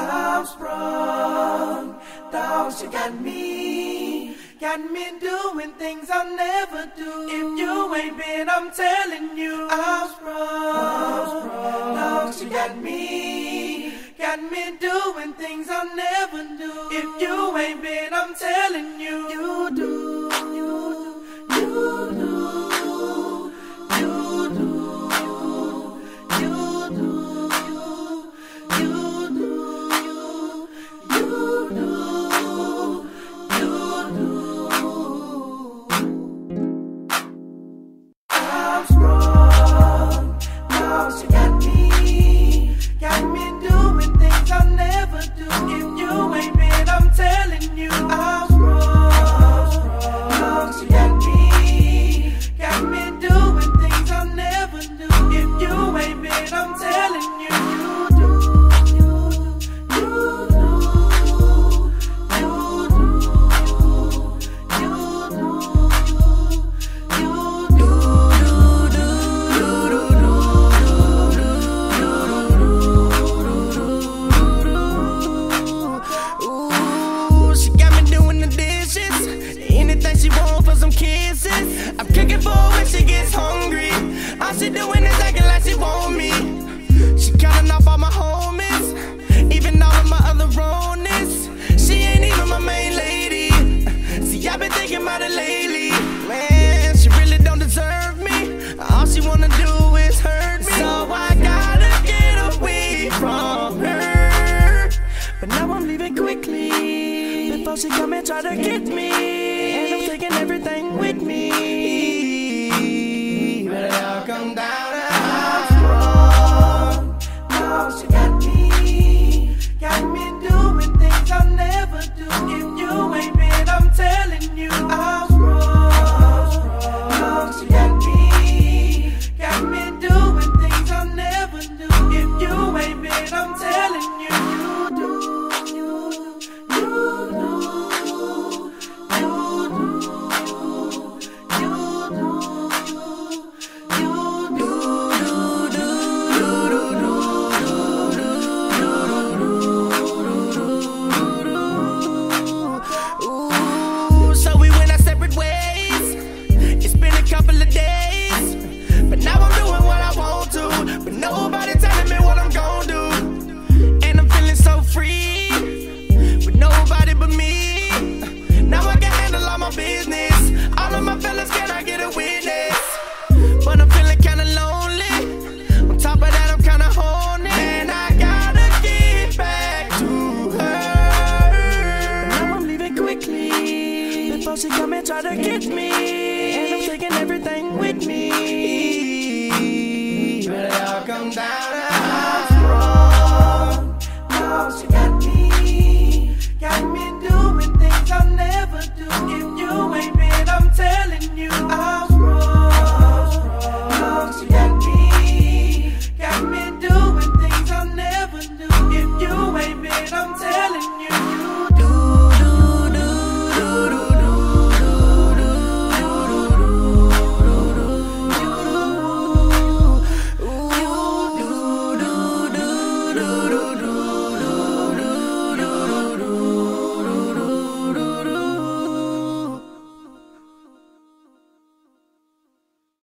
I'm sprung. Dogs, you got me. Got me doing things I'll never do. If you ain't been, I'm telling you. I'm sprung. Dogs, you got me. Got me doing things I'll never do. If you ain't been, I'm telling you. You do. try to get me. And I'm taking everything with me. they try to get me, and I'm taking everything with me. But it all comes down.